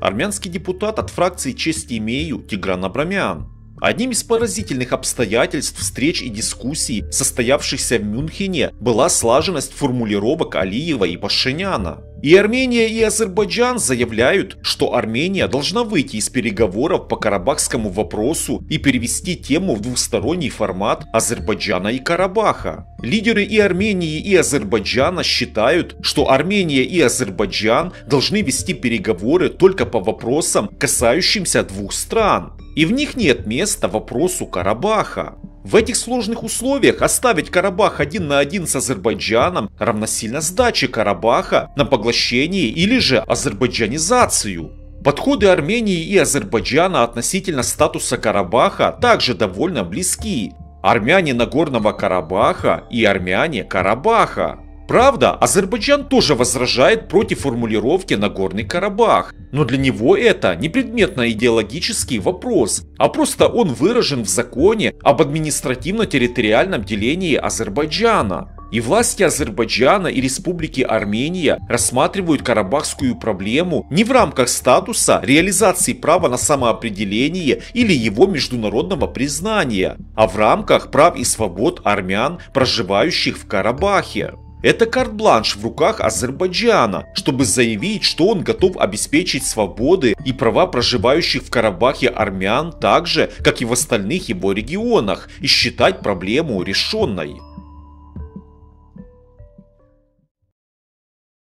армянский депутат от фракции «Честь имею» Тигран Абрамян. Одним из поразительных обстоятельств встреч и дискуссий, состоявшихся в Мюнхене, была слаженность формулировок Алиева и Пашиняна. И Армения, и Азербайджан заявляют, что Армения должна выйти из переговоров по карабахскому вопросу и перевести тему в двусторонний формат Азербайджана и Карабаха. Лидеры и Армении, и Азербайджана считают, что Армения и Азербайджан должны вести переговоры только по вопросам, касающимся двух стран. И в них нет места вопросу Карабаха. В этих сложных условиях оставить Карабах один на один с Азербайджаном равносильно сдаче Карабаха на поглощение или же азербайджанизацию. Подходы Армении и Азербайджана относительно статуса Карабаха также довольно близки. Армяне Нагорного Карабаха и армяне Карабаха. Правда, Азербайджан тоже возражает против формулировки «Нагорный Карабах», но для него это не предметно-идеологический вопрос, а просто он выражен в законе об административно-территориальном делении Азербайджана. И власти Азербайджана и Республики Армения рассматривают карабахскую проблему не в рамках статуса реализации права на самоопределение или его международного признания, а в рамках прав и свобод армян, проживающих в Карабахе. Это карт-бланш в руках Азербайджана, чтобы заявить, что он готов обеспечить свободы и права проживающих в Карабахе армян так же, как и в остальных его регионах, и считать проблему решенной.